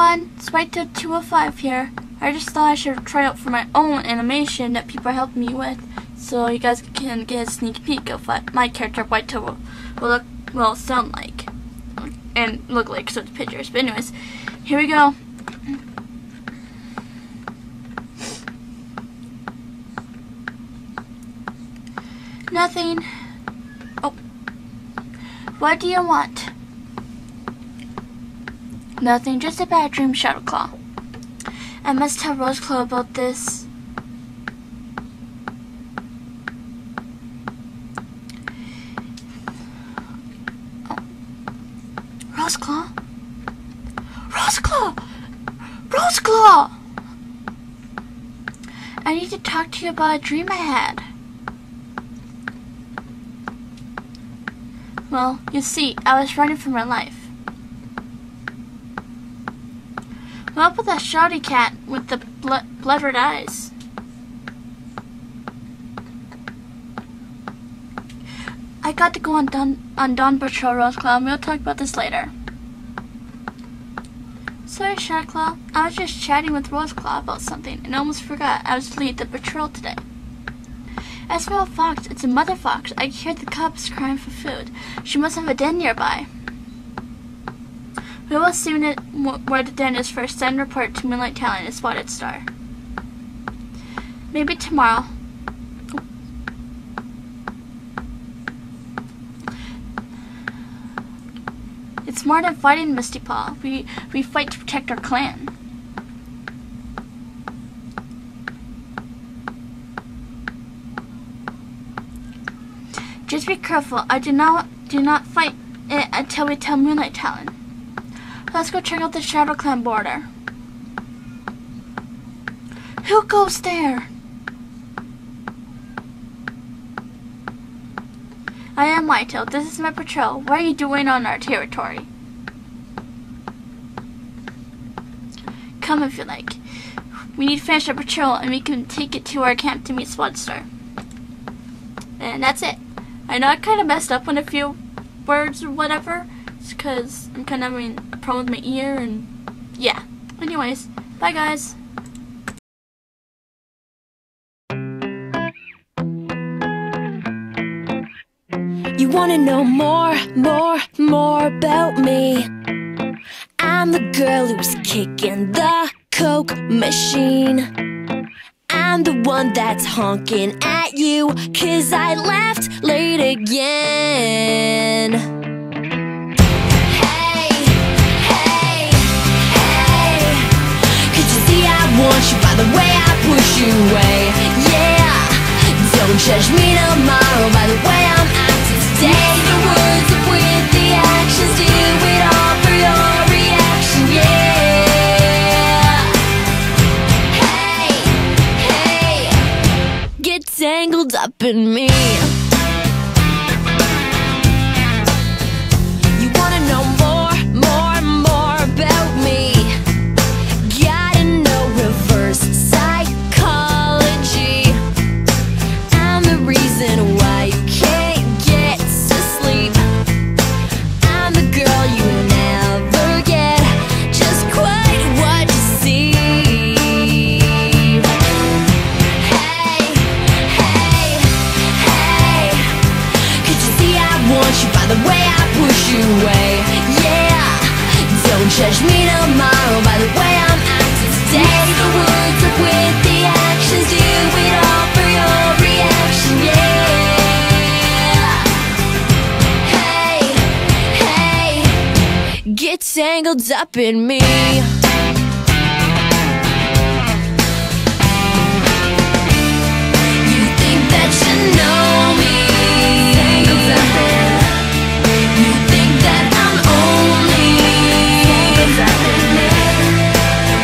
everyone, it's White 205 here. I just thought I should try out for my own animation that people helped me with, so you guys can get a sneak peek of what my character White will, will look, will sound like, and look like such pictures. But anyways, here we go. Nothing. Oh. What do you want? Nothing, just a bad dream, Shadowclaw. I must tell Roseclaw about this. Roseclaw? Roseclaw! Roseclaw! I need to talk to you about a dream I had. Well, you see, I was running for my life. What up with that shouty cat with the bl blood red eyes? I got to go on Dawn, on Dawn Patrol, Roseclaw, and we'll talk about this later. Sorry, Shadowclaw. I was just chatting with Roseclaw about something and almost forgot I was to lead the patrol today. As for a fox, it's a mother fox. I hear the cubs crying for food. She must have a den nearby. We will soon where the den first, send report to Moonlight Talon a Spotted Star. Maybe tomorrow. It's more than fighting, Misty Paw. We, we fight to protect our clan. Just be careful. I do not do not fight it until we tell Moonlight Talon. Let's go check out the Shadow Clan border. Who goes there? I am Whitetail. This is my patrol. What are you doing on our territory? Come if you like. We need to finish our patrol and we can take it to our camp to meet Star. And that's it. I know I kind of messed up on a few words or whatever because I'm kind of having a problem with my ear and yeah. Anyways, bye guys. You wanna know more, more, more about me I'm the girl who's kicking the coke machine I'm the one that's honking at you Cause I left late again the way I push you away. Yeah, don't judge me tomorrow by the way I'm acting today. The words up with the actions Do it all for your reaction, yeah. Hey, hey Get tangled up in me judge me tomorrow by the way I'm acting today. The words up with the actions Do it all for your reaction, yeah. Hey, hey Get tangled up in me